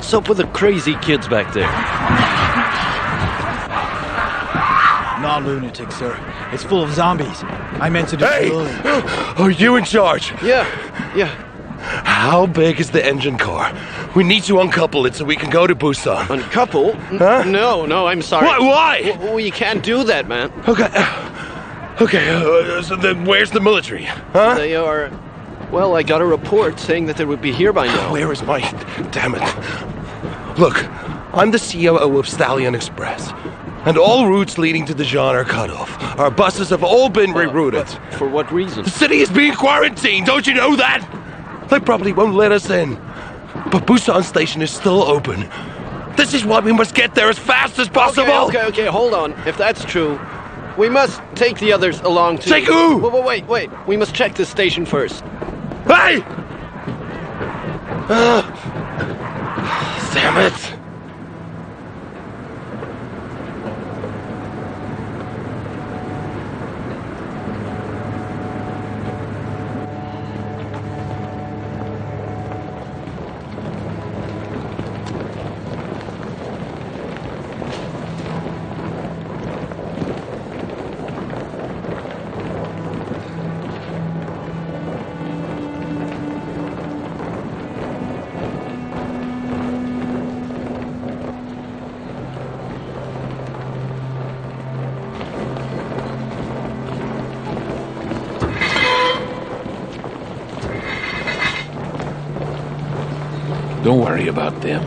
What's up with the crazy kids back there? Not lunatic, sir. It's full of zombies. I meant to do Hey! earlier. Are you in charge? Yeah, yeah. How big is the engine car? We need to uncouple it so we can go to Busan. Uncouple? N- Huh? No, no, I'm sorry. Why? Why? W- We can't do that, man. Okay. Okay, uh, so then where's the military? Huh? They are. Well, I got a report saying that they would be here by now. Where is my. Damn it. Look, I'm the COO of Stallion Express. And all routes leading to the Daejeon are cut off. Our buses have all been rerouted. For what reason? The city is being quarantined, don't you know that? They probably won't let us in. But Busan Station is still open. This is why we must get there as fast as possible. Okay, okay, okay, hold on. If that's true, we must take the others along too. Take who? Wait, wait, wait, wait. We must check the station first. Hey! Ah. damn it. Worry about them.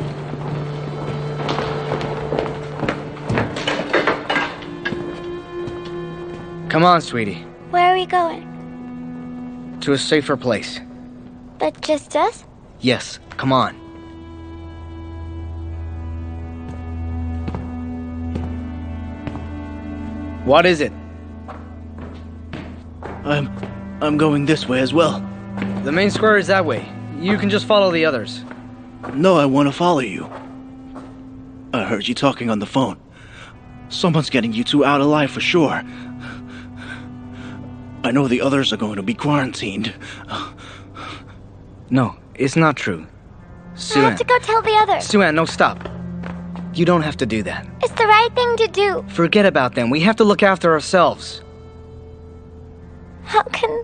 Come on, sweetie. Where are we going? To a safer place. But just us? Yes, come on. What is it? I'm. I'm going this way as well. The main square is that way. You can just follow the others. No, I want to follow you. I heard you talking on the phone. Someone's getting you two out alive for sure. I know the others are going to be quarantined. No, it's not true. I have to go tell the others. Suan, no, stop. You don't have to do that. It's the right thing to do. Forget about them. We have to look after ourselves. How can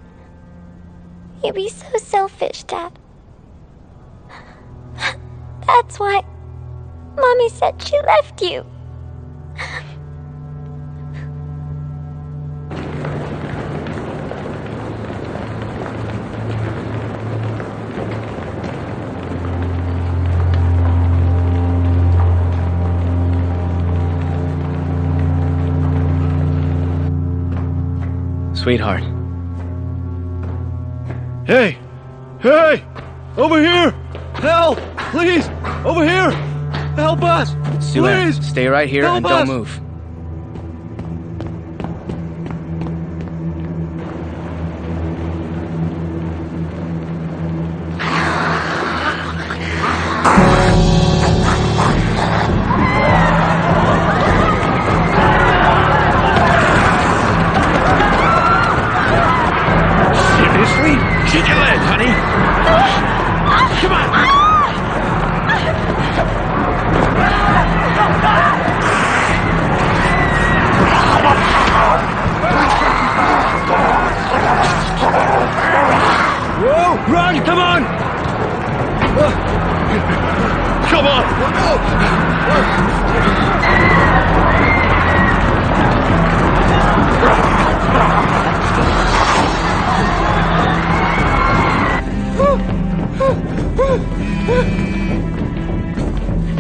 you be so selfish, Dad? That's why Mommy said she left you. Sweetheart. Hey! Hey! Over here! Help! Please! Over here! Help us! Suan, Please! stay right here Help and don't us! move. Seriously? Get your leg, honey. Come on. Whoa! Run! Come on! Come on!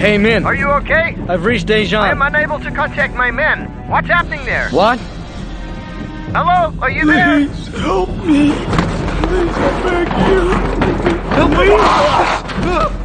Hey, Min. Are you okay? I've reached I am unable to contact my men. What's happening there? What? Hello? Are you there? Please help me! Please, I beg you! Help me!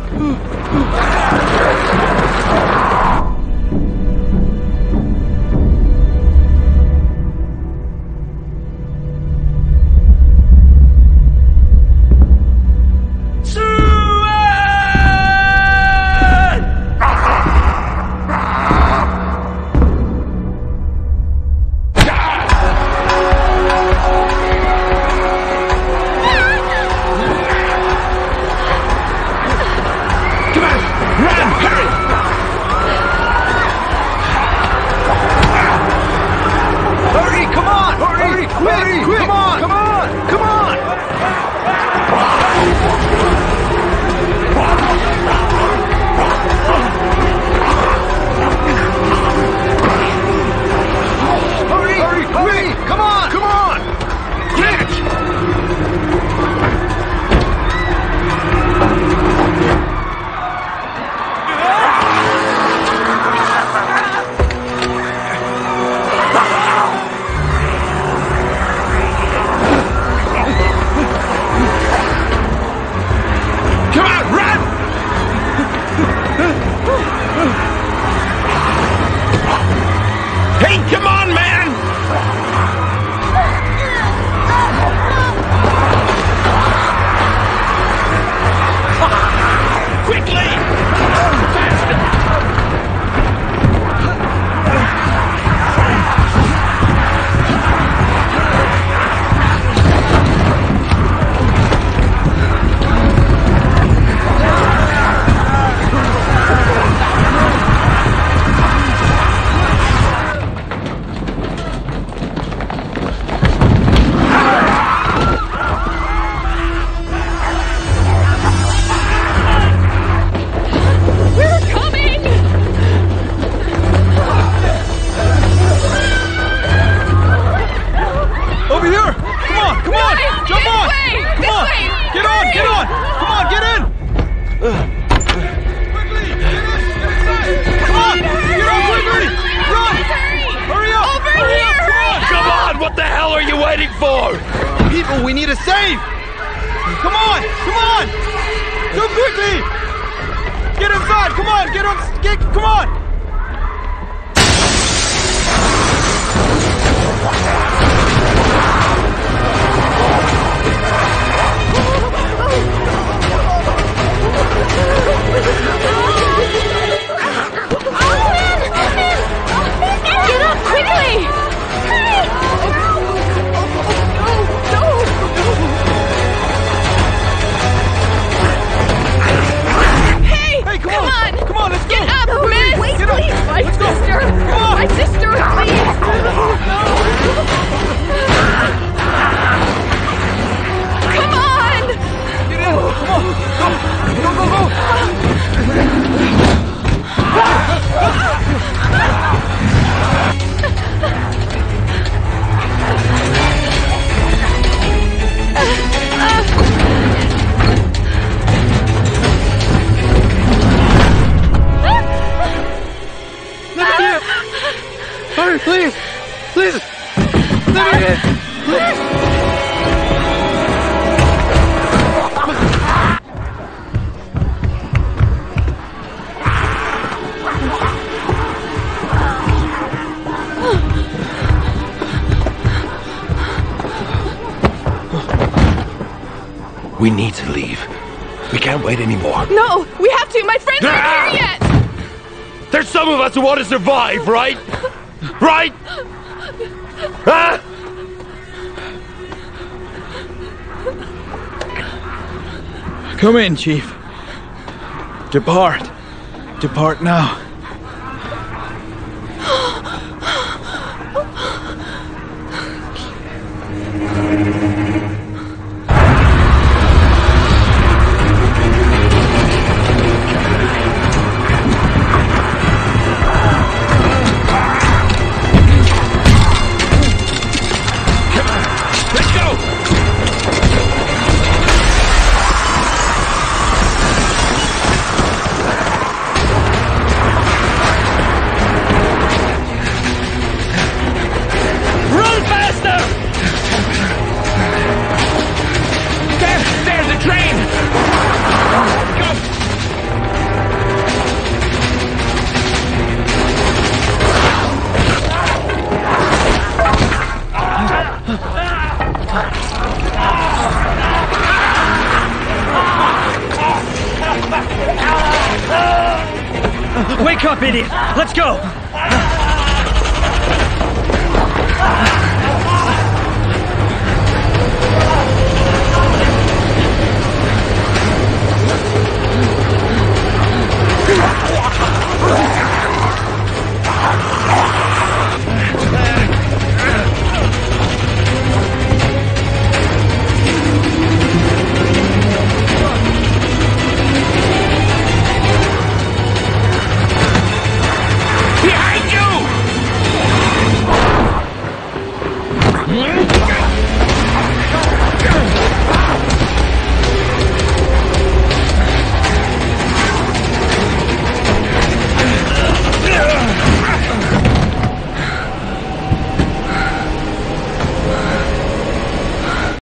Get on! Come on, get in! Quickly! Get us! Get inside! Come on! Get on quickly! Run! Hurry up! Over hurry here! Up. Come, on. come on! What the hell are you waiting for? People we need to save! Come on! Come on! Come quickly! Get inside! Come on! Get on! Get, come on! Please! Let me in! We need to leave. We can't wait anymore. No, we have to! My friends aren't Ah! here yet! There's some of us who want to survive, right? Right? Come in, Chief. Depart. Depart now. Let's go!